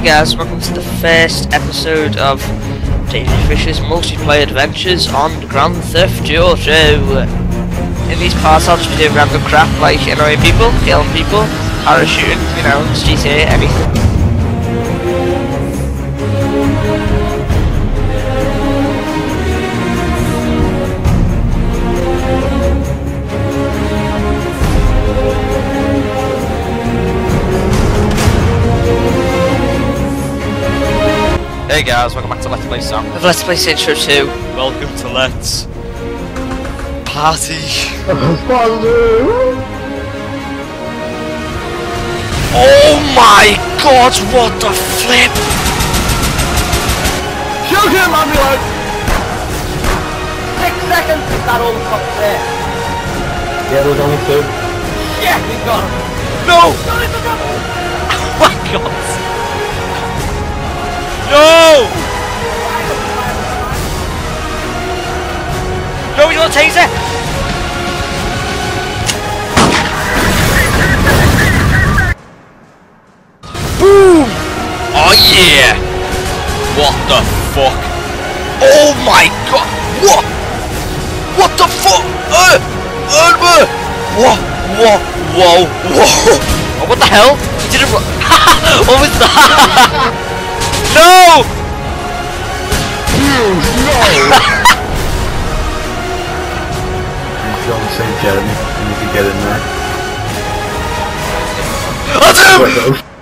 guys, welcome to the first episode of David Fisher's multiplayer adventures on Grand Theft Auto. In these parts I'll just be doing random crap like annoying people, killing people, parachuting, you know, GTA, anything. Hey guys, welcome back to Let's Play Song. Let's play Intro 2. Welcome to Let's Party. Oh my god, what the flip! Shoot him, ambulance! Six seconds is that all the cops there? Yeah, there was only two. Yeah, we got him! No! Got him, we got him! Oh my god! No! Taser? Boom! Oh yeah! What the fuck? Oh my god! What? What the fuck? Uh! Uh! What? What? Whoa! Whoa! Oh, what the hell? You did it wrong. what was that? No! John St. Jeremy, and you could get in there. That's him! Wait, no.